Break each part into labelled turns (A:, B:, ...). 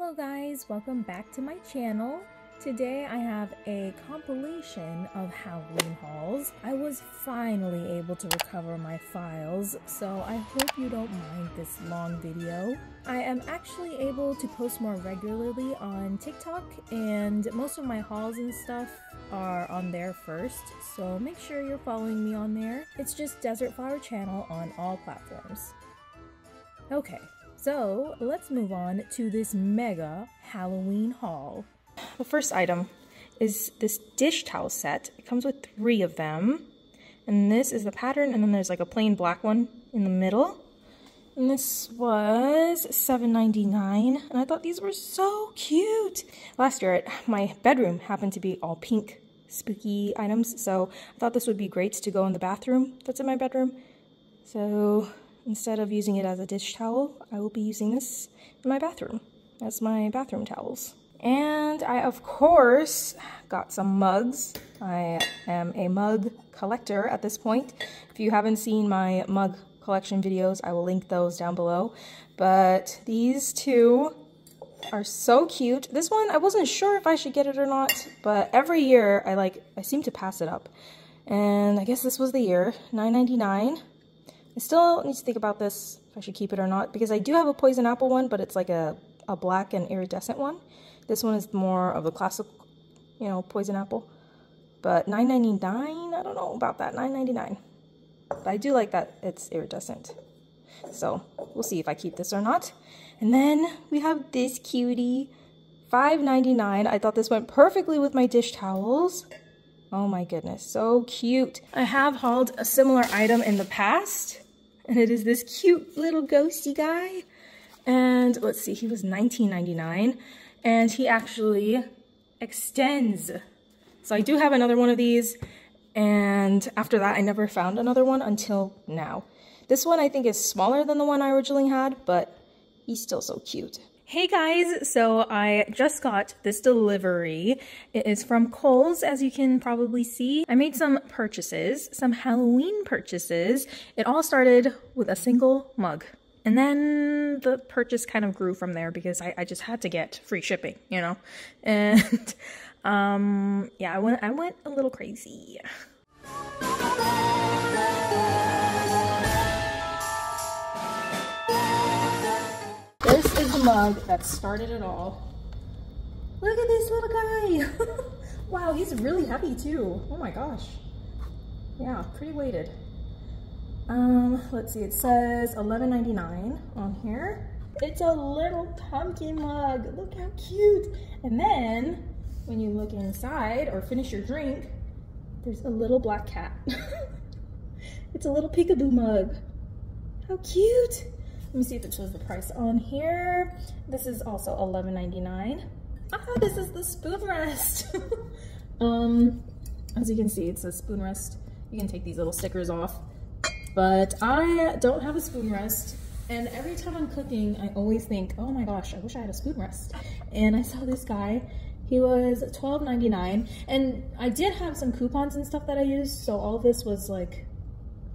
A: Hello guys, welcome back to my channel. Today I have a compilation of Halloween hauls. I was finally able to recover my files, so I hope you don't mind this long video. I am actually able to post more regularly on TikTok, and most of my hauls and stuff are on there first, so make sure you're following me on there. It's just Desert Flower Channel on all platforms. Okay, so let's move on to this mega Halloween haul. The first item is this dish towel set. It comes with three of them. And this is the pattern, and then there's like a plain black one in the middle. And this was $7.99, and I thought these were so cute. Last year, my bedroom happened to be all pink spooky items, so I thought this would be great to go in the bathroom that's in my bedroom. So instead of using it as a dish towel, I will be using this in my bathroom as my bathroom towels. And I, of course, got some mugs. I am a mug collector at this point. If you haven't seen my mug collection videos, I will link those down below. But these two are so cute. This one, I wasn't sure if I should get it or not, but every year I like, I seem to pass it up. And I guess this was the year, $9.99. I still need to think about this, if I should keep it or not, because I do have a poison apple one, but it's like a, a black and iridescent one. This one is more of the classic, you know, poison apple. But $9.99, I don't know about that, $9.99. But I do like that it's iridescent. So we'll see if I keep this or not. And then we have this cutie, $5.99. I thought this went perfectly with my dish towels. Oh my goodness, so cute. I have hauled a similar item in the past, and it is this cute little ghosty guy. And let's see, he was $19.99 and he actually extends. So I do have another one of these and after that I never found another one until now. This one I think is smaller than the one I originally had, but he's still so cute. Hey guys, so I just got this delivery. It is from Kohl's, as you can probably see. I made some purchases, some Halloween purchases. It all started with a single mug. And then the purchase kind of grew from there because I, I just had to get free shipping, you know? And um, yeah, I went, I went a little crazy. The mug that started it all. Look at this little guy. wow, he's really heavy too. Oh my gosh. Yeah, pretty weighted. Um, let's see, it says $11.99 on here. It's a little pumpkin mug. Look how cute. And then when you look inside or finish your drink, there's a little black cat. it's a little peekaboo mug. How cute. Let me see if it shows the price on here. This is also $11.99. Ah, this is the spoon rest. um, as you can see, it says spoon rest. You can take these little stickers off but I don't have a spoon rest. And every time I'm cooking, I always think, oh my gosh, I wish I had a spoon rest. And I saw this guy, he was $12.99. And I did have some coupons and stuff that I used, so all this was like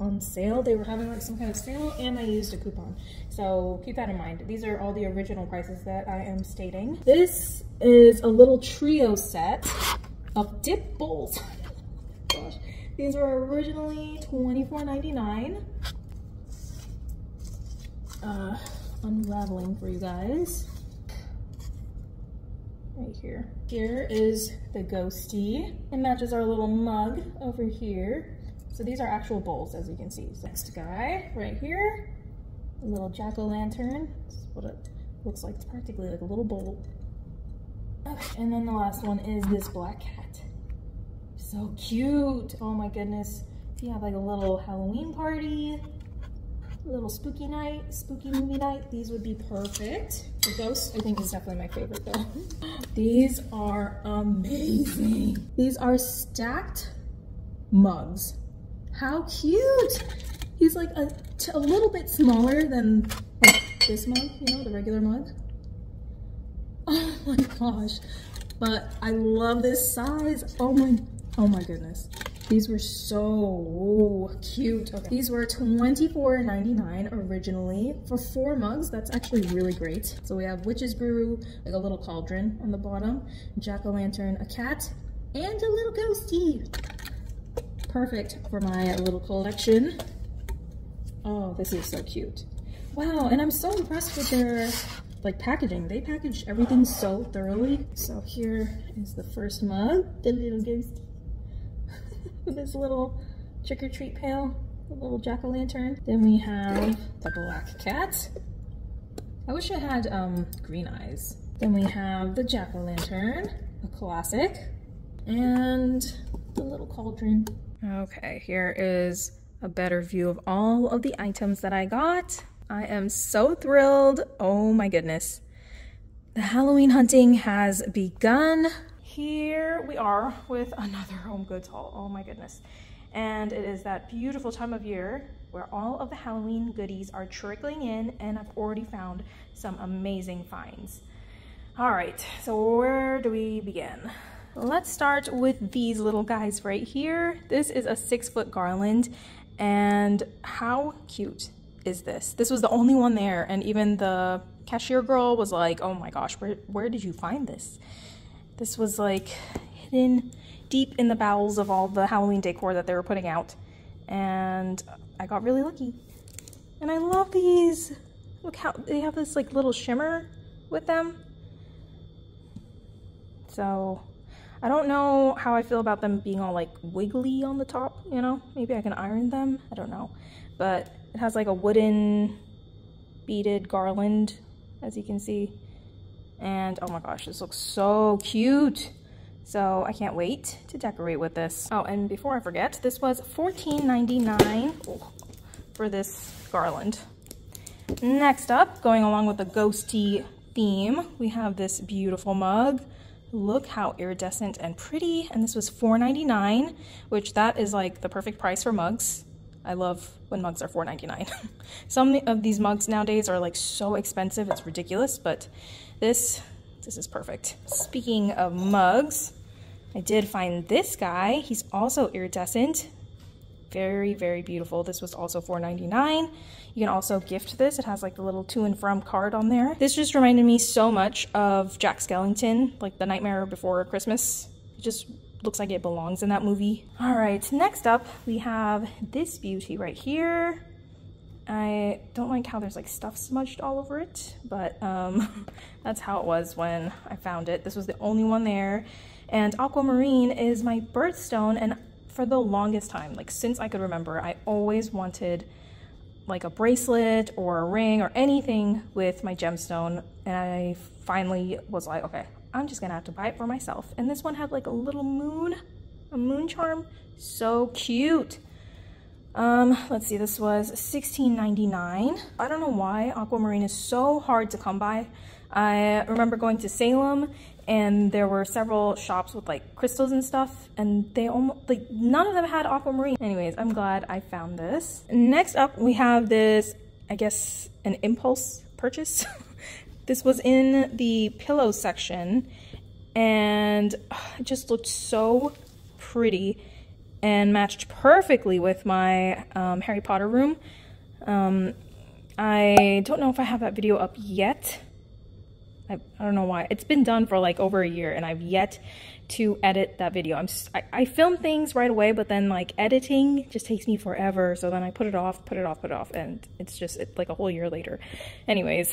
A: on sale. They were having like some kind of sale and I used a coupon. So keep that in mind. These are all the original prices that I am stating. This is a little trio set of dip bowls. Gosh. These were originally $24.99. Uh, unraveling for you guys. Right here. Here is the ghosty. It matches our little mug over here. So these are actual bowls, as you can see. Next guy, right here. A little jack-o'-lantern. This is what it looks like. It's practically like a little bowl. Okay, and then the last one is this black cat so cute. Oh my goodness. You have like a little Halloween party, a little spooky night, spooky movie night, these would be perfect. The ghost, I think, is definitely my favorite though. These are amazing. These are stacked mugs. How cute. He's like a, a little bit smaller than like, this mug, you know, the regular mug. Oh my gosh. But I love this size. Oh my Oh my goodness. These were so cute. Okay. These were $24.99 originally for four mugs. That's actually really great. So we have Witch's Brew, like a little cauldron on the bottom, Jack-o'-lantern, a cat, and a little ghosty. Perfect for my little collection. Oh, this is so cute. Wow, and I'm so impressed with their like packaging. They package everything so thoroughly. So here is the first mug, the little ghosty. this little trick-or-treat pail, the little jack-o'-lantern. Then we have the black cat. I wish I had um, green eyes. Then we have the jack-o'-lantern, a classic, and the little cauldron. Okay, here is a better view of all of the items that I got. I am so thrilled. Oh my goodness. The Halloween hunting has begun. Here we are with another home goods haul. Oh my goodness. And it is that beautiful time of year where all of the Halloween goodies are trickling in and I've already found some amazing finds. All right, so where do we begin? Let's start with these little guys right here. This is a six foot garland and how cute is this? This was the only one there and even the cashier girl was like, oh my gosh, where, where did you find this? This was like hidden deep in the bowels of all the Halloween decor that they were putting out. And I got really lucky. And I love these. Look how they have this like little shimmer with them. So I don't know how I feel about them being all like wiggly on the top, you know? Maybe I can iron them. I don't know. But it has like a wooden beaded garland, as you can see. And oh my gosh, this looks so cute. So I can't wait to decorate with this. Oh, and before I forget, this was $14.99 for this garland. Next up, going along with the ghosty theme, we have this beautiful mug. Look how iridescent and pretty. And this was $4.99, which that is like the perfect price for mugs. I love when mugs are $4.99. Some of these mugs nowadays are like so expensive, it's ridiculous, but this, this is perfect. Speaking of mugs, I did find this guy. He's also iridescent. Very, very beautiful. This was also $4.99. You can also gift this. It has like the little to and from card on there. This just reminded me so much of Jack Skellington, like The Nightmare Before Christmas. It just looks like it belongs in that movie. All right, next up we have this beauty right here. I don't like how there's like stuff smudged all over it, but um, that's how it was when I found it. This was the only one there. And aquamarine is my birthstone, and for the longest time, like since I could remember, I always wanted like a bracelet or a ring or anything with my gemstone. And I finally was like, okay, I'm just gonna have to buy it for myself. And this one had like a little moon, a moon charm. So cute. Um, let's see, this was $16.99. I don't know why aquamarine is so hard to come by. I remember going to Salem and there were several shops with like crystals and stuff and they almost like none of them had aquamarine. Anyways, I'm glad I found this. Next up we have this, I guess an impulse purchase. this was in the pillow section and it just looked so pretty and matched perfectly with my um, Harry Potter room. Um, I don't know if I have that video up yet. I, I, don't know why. It's been done for like over a year and I've yet to edit that video. I'm just, I, I film things right away, but then like editing just takes me forever. So then I put it off, put it off, put it off, and it's just it's like a whole year later. Anyways,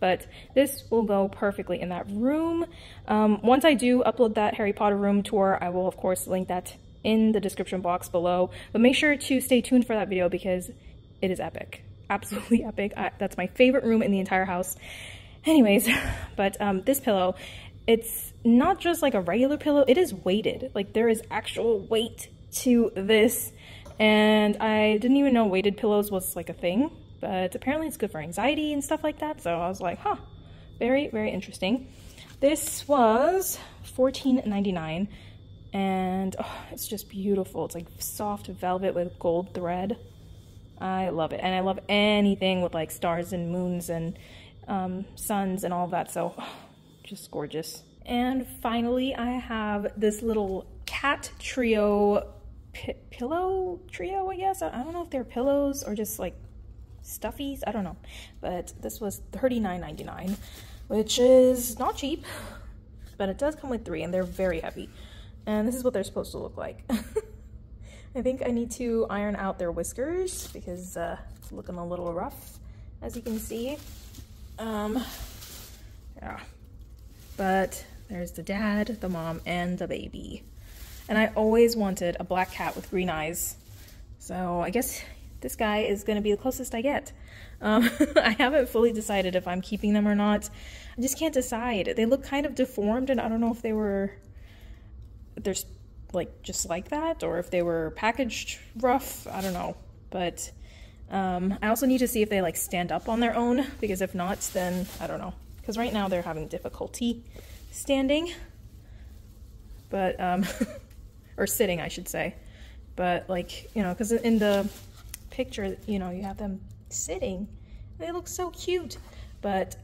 A: but this will go perfectly in that room. Um, once I do upload that Harry Potter room tour, I will of course link that in the description box below. But make sure to stay tuned for that video because it is epic. Absolutely epic. I, that's my favorite room in the entire house. Anyways, but um, this pillow, it's not just like a regular pillow, it is weighted. Like there is actual weight to this. And I didn't even know weighted pillows was like a thing, but apparently it's good for anxiety and stuff like that. So I was like, huh, very, very interesting. This was $14.99 and oh, it's just beautiful. It's like soft velvet with gold thread. I love it. And I love anything with like stars and moons and um, suns and all that. So just gorgeous. And finally, I have this little cat trio pillow trio, I guess. I, I don't know if they're pillows or just like stuffies. I don't know. But this was $39.99, which is not cheap, but it does come with three and they're very heavy. And this is what they're supposed to look like. I think I need to iron out their whiskers because uh, it's looking a little rough, as you can see. Um, yeah. But there's the dad, the mom, and the baby. And I always wanted a black cat with green eyes. So I guess this guy is going to be the closest I get. Um, I haven't fully decided if I'm keeping them or not. I just can't decide. They look kind of deformed and I don't know if they were, they're like just like that or if they were packaged rough. I don't know. But um, I also need to see if they like stand up on their own because if not, then I don't know. Because right now they're having difficulty standing. But, um, or sitting, I should say. But like, you know, because in the picture, you know, you have them sitting. They look so cute. But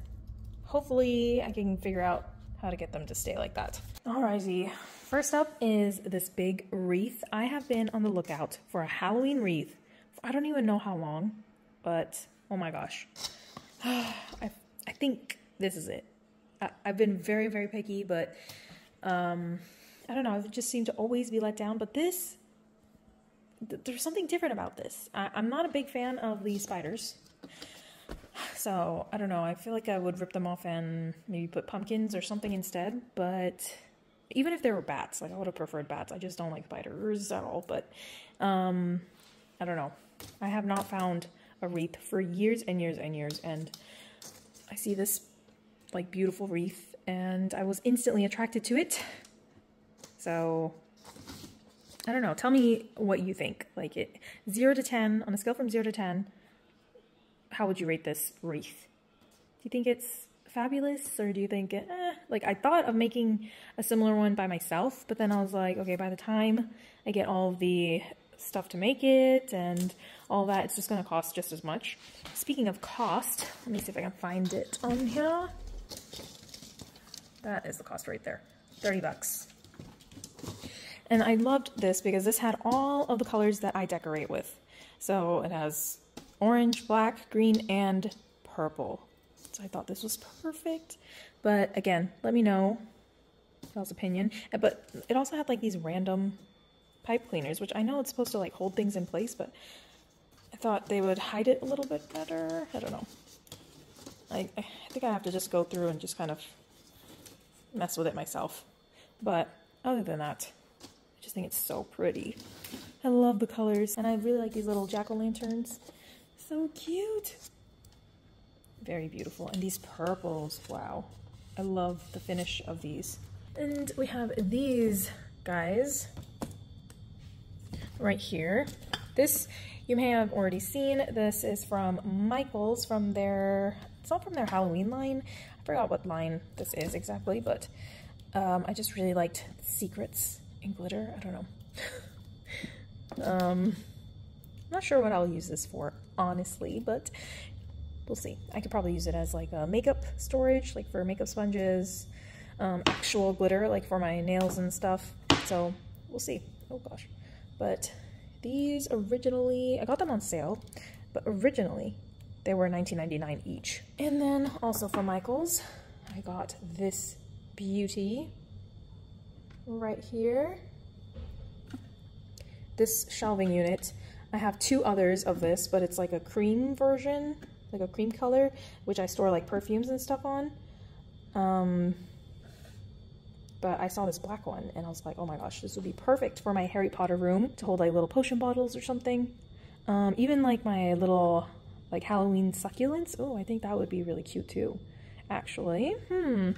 A: hopefully I can figure out how to get them to stay like that. Alrighty, first up is this big wreath. I have been on the lookout for a Halloween wreath. I don't even know how long, but oh my gosh. I, I think this is it. I, have been very, very picky, but um, I don't know. I've just seemed to always be let down. But this, th there's something different about this. I, I'm not a big fan of the spiders. So I don't know. I feel like I would rip them off and maybe put pumpkins or something instead. But even if there were bats, like I would have preferred bats. I just don't like spiders at all. But um, I don't know. I have not found a wreath for years and years and years. And I see this like beautiful wreath and I was instantly attracted to it. So I don't know. Tell me what you think. Like it, zero to 10, on a scale from zero to 10, how would you rate this wreath? Do you think it's fabulous or do you think, it, eh, like I thought of making a similar one by myself, but then I was like, okay, by the time I get all the stuff to make it and all that, it's just going to cost just as much. Speaking of cost, let me see if I can find it on here. That is the cost right there, 30 bucks. And I loved this because this had all of the colors that I decorate with. So it has orange, black, green, and purple. So I thought this was perfect. But again, let me know y'all's opinion. But it also had like these random pipe cleaners, which I know it's supposed to like hold things in place, but I thought they would hide it a little bit better. I don't know. I, I think I have to just go through and just kind of mess with it myself. But other than that, I just think it's so pretty. I love the colors, and I really like these little jack-o'-lanterns. So cute. Very beautiful. And these purples, wow. I love the finish of these. And we have these guys right here. This you may have already seen. This is from Michaels from their, it's not from their Halloween line. I forgot what line this is exactly, but um, I just really liked secrets in glitter. I don't know. um, not sure what I'll use this for, honestly, but we'll see. I could probably use it as like a makeup storage, like for makeup sponges, um, actual glitter, like for my nails and stuff. So we'll see. Oh gosh. But these originally, I got them on sale, but originally they were $19.99 each. And then also from Michaels, I got this beauty right here. This shelving unit. I have two others of this, but it's like a cream version, like a cream color, which I store like perfumes and stuff on. Um, but I saw this black one and I was like, oh my gosh, this would be perfect for my Harry Potter room to hold like little potion bottles or something. Um, even like my little like Halloween succulents. Oh, I think that would be really cute too, actually. Hmm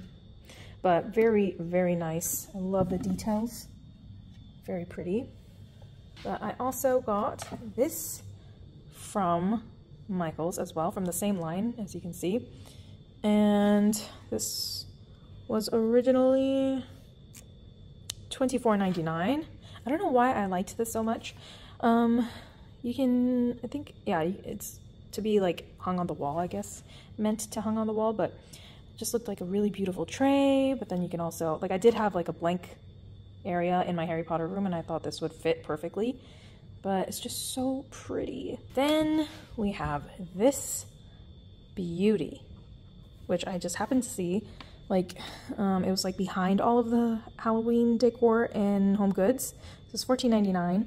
A: but very, very nice. I love the details. Very pretty. But I also got this from Michaels as well, from the same line, as you can see. And this was originally $24.99. I don't know why I liked this so much. Um, you can, I think, yeah, it's to be like hung on the wall, I guess, meant to hung on the wall, but just looked like a really beautiful tray, but then you can also, like I did have like a blank area in my Harry Potter room and I thought this would fit perfectly. But it's just so pretty. Then we have this beauty, which I just happened to see. Like, um, it was like behind all of the Halloween decor in Home Goods. This is $14.99.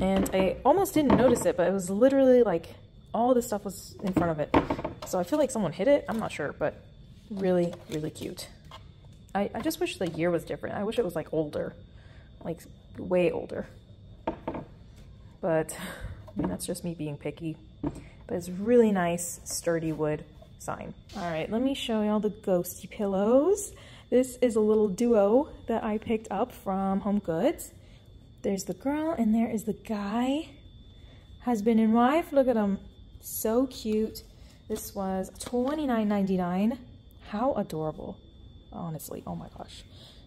A: And I almost didn't notice it, but it was literally like all this stuff was in front of it. So I feel like someone hit it. I'm not sure, but really, really cute. I, I just wish the year was different. I wish it was like older, like way older. But I mean, that's just me being picky. But it's really nice, sturdy wood sign. All right, let me show y'all the ghosty pillows. This is a little duo that I picked up from Home Goods. There's the girl and there is the guy. Husband and wife, look at them. So cute. This was $29.99. How adorable. Honestly, oh my gosh.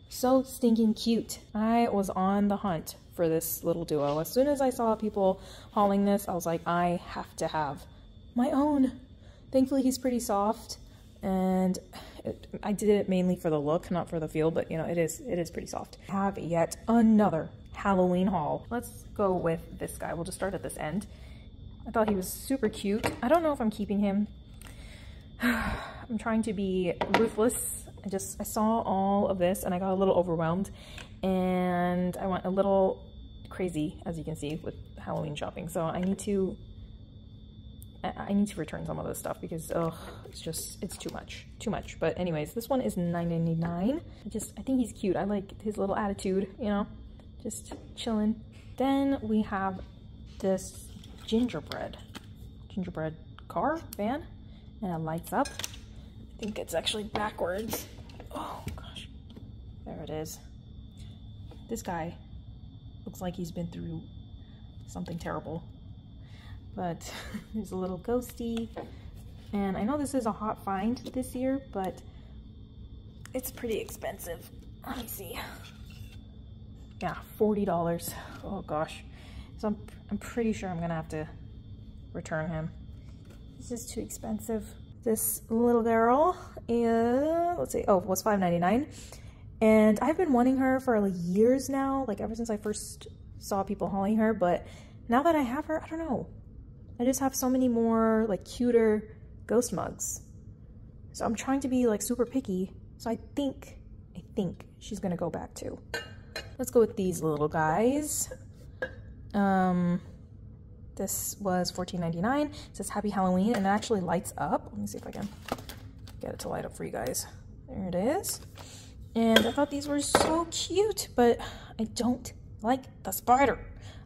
A: So stinking cute. I was on the hunt for this little duo. As soon as I saw people hauling this, I was like, I have to have my own. Thankfully, he's pretty soft, and it, I did it mainly for the look, not for the feel, but you know, it is it is pretty soft. Have yet another Halloween haul. Let's go with this guy. We'll just start at this end. I thought he was super cute. I don't know if I'm keeping him. I'm trying to be ruthless. I just, I saw all of this and I got a little overwhelmed and I went a little crazy, as you can see, with Halloween shopping. So I need to, I need to return some of this stuff because, oh, it's just, it's too much, too much. But anyways, this one is $9.99. I just, I think he's cute. I like his little attitude, you know, just chilling. Then we have this gingerbread, gingerbread car, van, and it lights up. I think it's actually backwards. Oh gosh, there it is. This guy looks like he's been through something terrible. But there's a little ghosty. And I know this is a hot find this year, but it's pretty expensive. Let me see. Yeah, $40. Oh gosh. So I'm, I'm pretty sure I'm gonna have to return him. This is too expensive. This little girl is, let's see, oh, was $5.99. And I've been wanting her for like years now, like ever since I first saw people hauling her. But now that I have her, I don't know. I just have so many more like cuter ghost mugs. So I'm trying to be like super picky. So I think, I think she's gonna go back to. Let's go with these little guys. Um, this was $14.99. It says Happy Halloween and it actually lights up. Let me see if I can get it to light up for you guys. There it is. And I thought these were so cute, but I don't like the spider.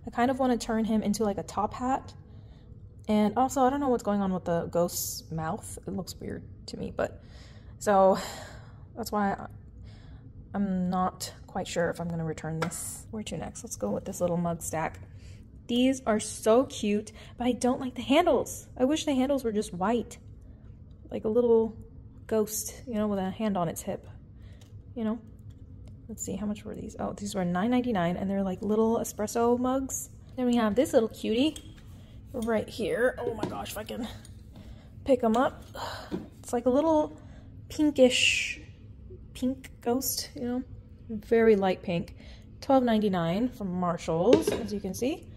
A: I kind of want to turn him into like a top hat. And also, I don't know what's going on with the ghost's mouth. It looks weird to me, but so that's why I'm not quite sure if I'm going to return this. Where to next? Let's go with this little mug stack. These are so cute, but I don't like the handles. I wish the handles were just white. Like a little ghost, you know, with a hand on its hip. You know? Let's see, how much were these? Oh, these were $9.99 and they're like little espresso mugs. Then we have this little cutie right here. Oh my gosh, if I can pick them up. It's like a little pinkish pink ghost, you know? Very light pink. $12.99 from Marshalls, as you can see.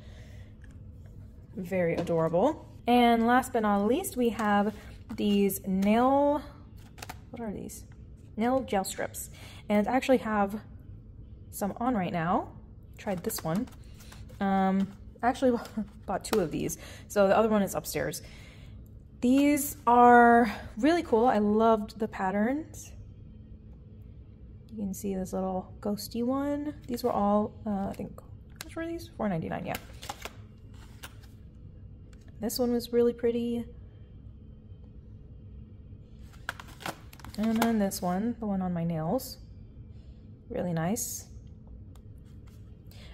A: Very adorable. And last but not least, we have these nail, what are these? Nail gel strips. And I actually have some on right now. Tried this one. Um, actually bought two of these. So the other one is upstairs. These are really cool. I loved the patterns. You can see this little ghosty one. These were all, uh, I think, how much were these? $4.99, yeah. This one was really pretty. And then this one, the one on my nails. Really nice.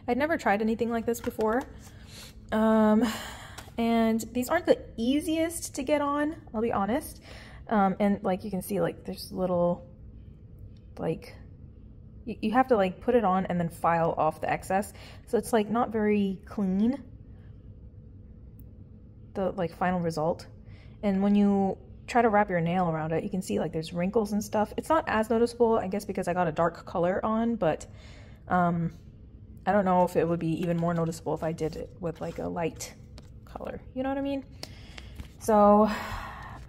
A: I'd never tried anything like this before. Um, and these aren't the easiest to get on, I'll be honest. Um, and like you can see, like there's little, like, you, you have to like put it on and then file off the excess. So it's like not very clean the like final result. And when you try to wrap your nail around it, you can see like there's wrinkles and stuff. It's not as noticeable, I guess, because I got a dark color on, but Um, I don't know if it would be even more noticeable if I did it with like a light color. You know what I mean? So,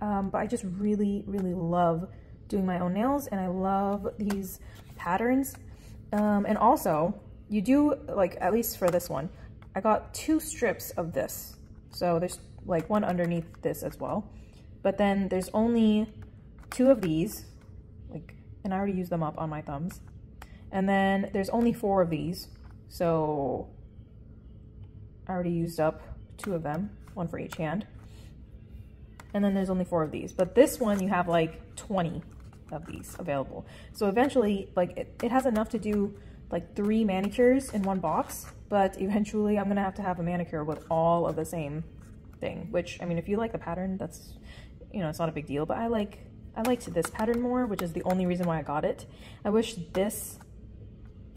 A: um, but I just really, really love doing my own nails and I love these patterns. Um, and also, you do, like, at least for this one, I got two strips of this. So there's like one underneath this as well. But then there's only two of these, like, and I already used them up on my thumbs. And then there's only four of these. So I already used up two of them, one for each hand. And then there's only four of these. But this one, you have like 20 of these available. So eventually, like, it, it has enough to do like three manicures in one box, but eventually I'm gonna have to have a manicure with all of the same thing, which, I mean, if you like the pattern, that's, you know, it's not a big deal, but I like, I liked this pattern more, which is the only reason why I got it. I wish this,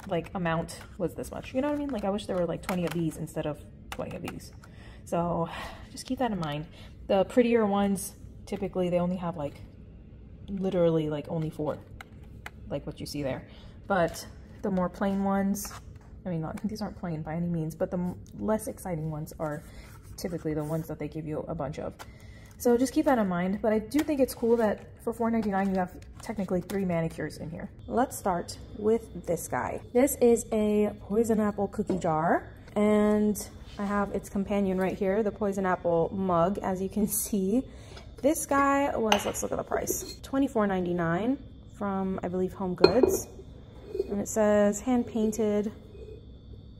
A: like, amount was this much, you know what I mean? Like, I wish there were, like, 20 of these instead of 20 of these. So, just keep that in mind. The prettier ones, typically, they only have, like, literally, like, only four, like what you see there. But the more plain ones, I mean, not, these aren't plain by any means, but the less exciting ones are typically the ones that they give you a bunch of. So just keep that in mind, but I do think it's cool that for $4.99 you have technically three manicures in here. Let's start with this guy. This is a poison apple cookie jar, and I have its companion right here, the poison apple mug, as you can see. This guy was, let's look at the price, $24.99 from, I believe, Home Goods. And it says hand painted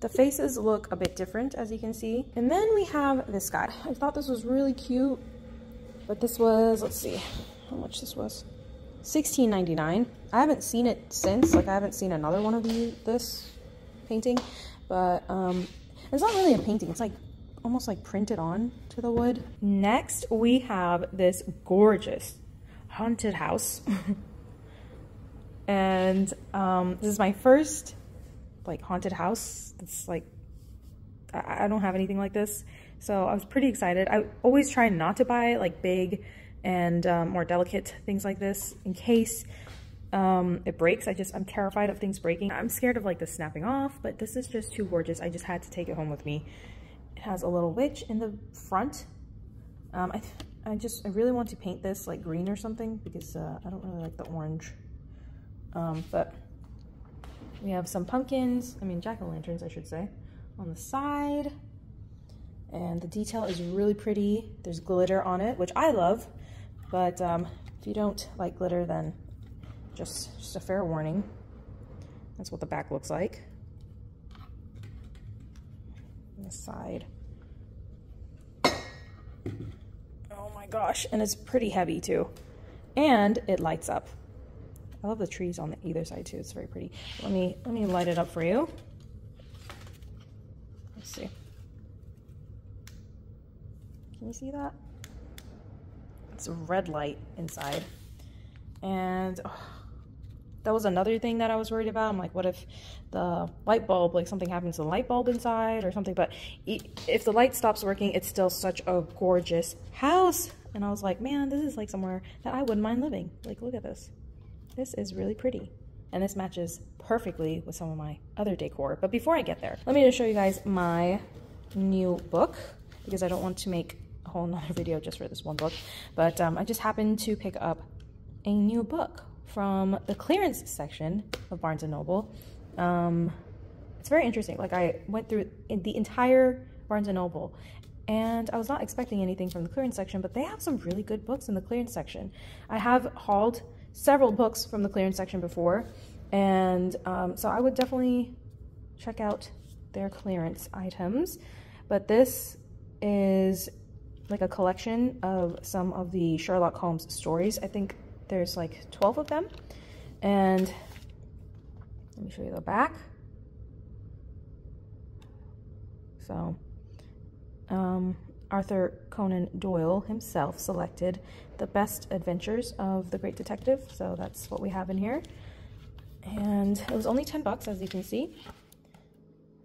A: the faces look a bit different, as you can see. And then we have this guy. I thought this was really cute, but this was, let's see how much this was. $16.99. I haven't seen it since, like I haven't seen another one of these, this painting, but um, it's not really a painting. It's like almost like printed on to the wood. Next, we have this gorgeous haunted house. and um, this is my first like haunted house. It's like, I, I don't have anything like this. So I was pretty excited. I always try not to buy like big and um, more delicate things like this in case um, it breaks. I just, I'm terrified of things breaking. I'm scared of like the snapping off, but this is just too gorgeous. I just had to take it home with me. It has a little witch in the front. Um, I, I just, I really want to paint this like green or something because uh, I don't really like the orange. Um, but we have some pumpkins, I mean jack-o'-lanterns I should say, on the side. And the detail is really pretty. There's glitter on it, which I love. But um, if you don't like glitter, then just, just a fair warning. That's what the back looks like. On the side. Oh my gosh, and it's pretty heavy too. And it lights up. I love the trees on the either side too. It's very pretty. Let me let me light it up for you. Let's see. Can you see that? It's a red light inside. And oh, that was another thing that I was worried about. I'm like, what if the light bulb, like something happens to the light bulb inside or something? But if the light stops working, it's still such a gorgeous house. And I was like, man, this is like somewhere that I wouldn't mind living. Like, look at this. This is really pretty. And this matches perfectly with some of my other decor. But before I get there, let me just show you guys my new book because I don't want to make whole nother video just for this one book. But um, I just happened to pick up a new book from the clearance section of Barnes & Noble. Um, it's very interesting. Like I went through the entire Barnes & Noble and I was not expecting anything from the clearance section, but they have some really good books in the clearance section. I have hauled several books from the clearance section before, and um, so I would definitely check out their clearance items. But this is like a collection of some of the Sherlock Holmes stories. I think there's like 12 of them. And let me show you the back. So, um, Arthur Conan Doyle himself selected the best adventures of the great detective. So that's what we have in here. And it was only 10 bucks, as you can see.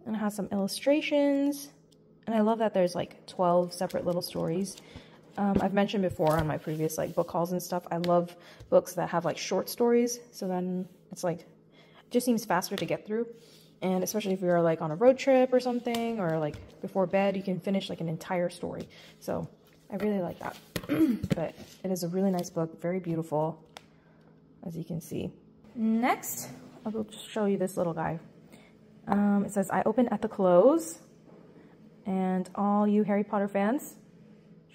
A: And it has some illustrations. And I love that there's like 12 separate little stories. Um, I've mentioned before on my previous like book hauls and stuff, I love books that have like short stories. So then it's like, just seems faster to get through. And especially if you're like on a road trip or something, or like before bed, you can finish like an entire story. So I really like that. but it is a really nice book, very beautiful, as you can see. Next, I will show you this little guy. Um, it says, I open at the close. And all you Harry Potter fans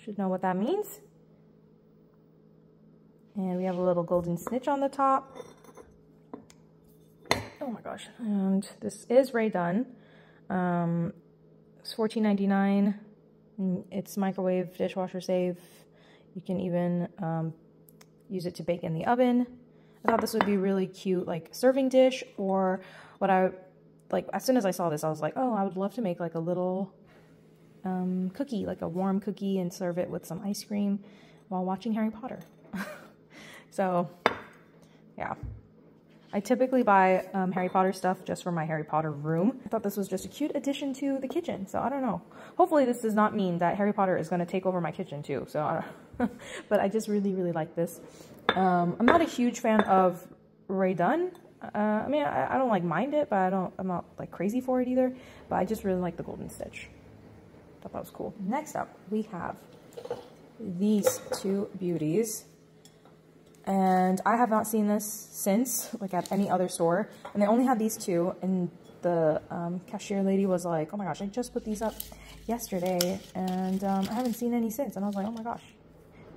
A: should know what that means. And we have a little golden snitch on the top. Oh my gosh. And this is Rae Dunn. Um, it's $14.99. Mm, it's microwave, dishwasher safe. You can even um, use it to bake in the oven. I thought this would be really cute, like serving dish or what I, like as soon as I saw this, I was like, oh, I would love to make like a little um, cookie, like a warm cookie and serve it with some ice cream while watching Harry Potter. so yeah, I typically buy um, Harry Potter stuff just for my Harry Potter room. I thought this was just a cute addition to the kitchen, so I don't know. Hopefully this does not mean that Harry Potter is going to take over my kitchen too, so I but I just really, really like this. Um, I'm not a huge fan of Rae Dunn. Uh, I mean, I, I, don't like mind it, but I don't, I'm not like crazy for it either, but I just really like the Golden Snitch. Thought that was cool. Next up, we have these two beauties and I have not seen this since, like at any other store, and they only had these two, and the um, cashier lady was like, oh my gosh, I just put these up yesterday, and um, I haven't seen any since, and I was like, oh my gosh.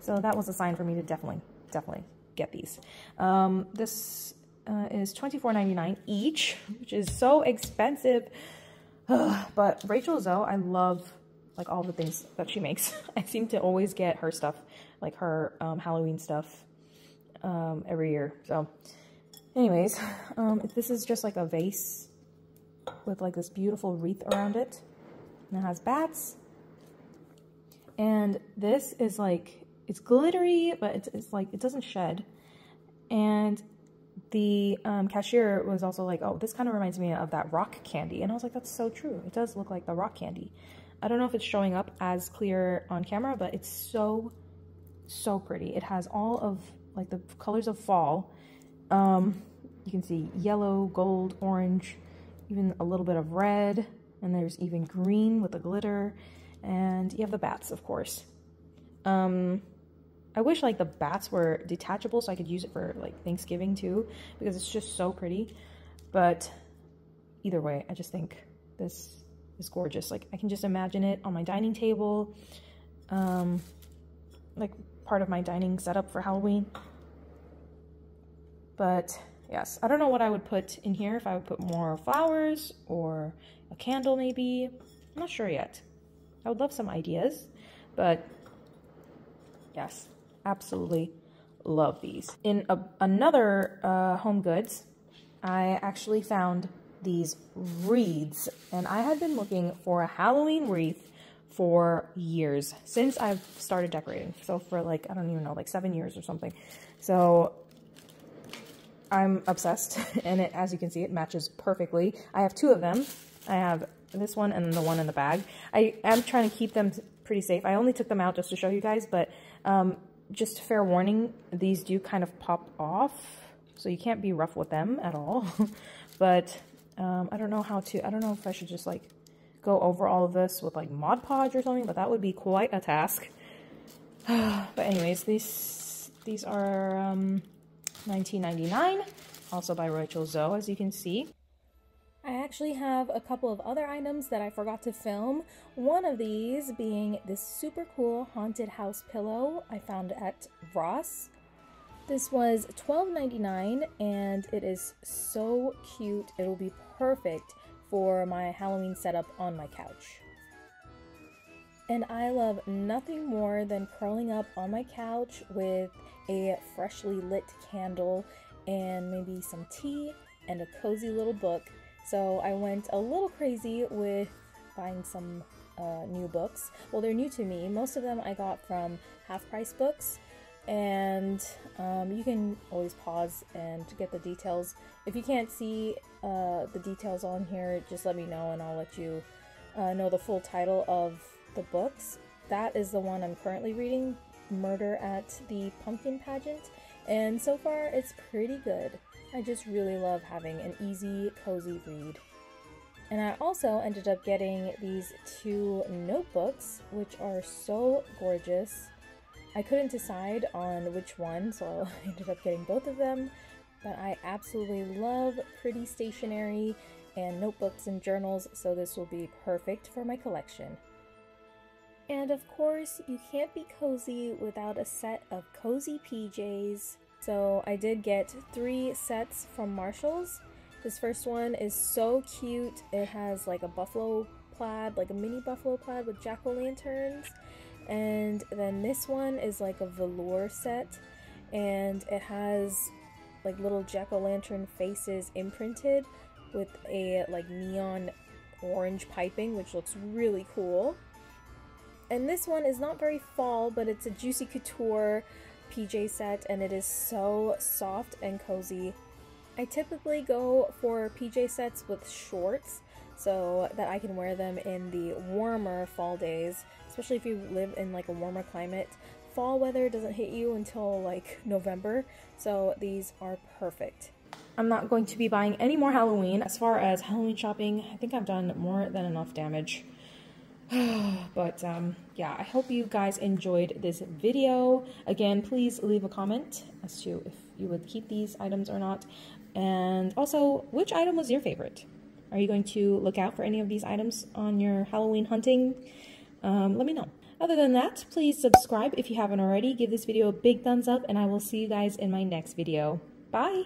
A: So that was a sign for me to definitely, definitely get these. Um, this uh, is $24.99 each, which is so expensive, but Rachel Zoe, I love like all the things that she makes. I seem to always get her stuff, like her um, Halloween stuff um, every year. So anyways, um, this is just like a vase with like this beautiful wreath around it. And it has bats. And this is like, it's glittery, but it's, it's like, it doesn't shed. And the um, cashier was also like, oh, this kind of reminds me of that rock candy. And I was like, that's so true. It does look like the rock candy. I don't know if it's showing up as clear on camera, but it's so, so pretty. It has all of like the colors of fall. Um, you can see yellow, gold, orange, even a little bit of red, and there's even green with the glitter, and you have the bats, of course. Um, I wish like the bats were detachable so I could use it for like Thanksgiving too, because it's just so pretty. But either way, I just think this is gorgeous. Like I can just imagine it on my dining table, um, like part of my dining setup for Halloween. But yes, I don't know what I would put in here, if I would put more flowers or a candle maybe. I'm not sure yet. I would love some ideas, but yes, absolutely love these. In a, another uh, Home Goods, I actually found these wreaths, and I had been looking for a Halloween wreath for years since I've started decorating. So for like, I don't even know, like seven years or something. So I'm obsessed and it, as you can see, it matches perfectly. I have two of them. I have this one and the one in the bag. I am trying to keep them pretty safe. I only took them out just to show you guys, but um, just fair warning, these do kind of pop off. So you can't be rough with them at all. but um, I don't know how to, I don't know if I should just like go over all of this with like Mod Podge or something, but that would be quite a task. but anyways, these these are um, 19.99, also by Rachel Zoe, as you can see. I actually have a couple of other items that I forgot to film. One of these being this super cool haunted house pillow I found at Ross. This was $12.99 and it is so cute. It'll be perfect for my Halloween setup on my couch. And I love nothing more than curling up on my couch with a freshly lit candle and maybe some tea and a cozy little book. So I went a little crazy with buying some uh, new books. Well, they're new to me. Most of them I got from half price books. And um, you can always pause and get the details. If you can't see uh, the details on here, just let me know and I'll let you uh, know the full title of the books. That is the one I'm currently reading, Murder at the Pumpkin Pageant, and so far it's pretty good. I just really love having an easy, cozy read. And I also ended up getting these two notebooks, which are so gorgeous. I couldn't decide on which one, so I ended up getting both of them. But I absolutely love pretty stationery and notebooks and journals, so this will be perfect for my collection. And of course, you can't be cozy without a set of cozy PJs. So I did get three sets from Marshalls. This first one is so cute. It has like a buffalo plaid, like a mini buffalo plaid with jack-o'-lanterns. And then this one is like a velour set and it has like little jack-o'-lantern faces imprinted with a like neon orange piping which looks really cool. And this one is not very fall, but it's a Juicy Couture PJ set and it is so soft and cozy. I typically go for PJ sets with shorts so that I can wear them in the warmer fall days, especially if you live in like a warmer climate. Fall weather doesn't hit you until like November, so these are perfect. I'm not going to be buying any more Halloween. As far as Halloween shopping, I think I've done more than enough damage. but um, yeah, I hope you guys enjoyed this video. Again, please leave a comment as to if you would keep these items or not. And also, which item was your favorite? Are you going to look out for any of these items on your Halloween hunting? Um, let me know. Other than that, please subscribe if you haven't already. Give this video a big thumbs up and I will see you guys in my next video. Bye!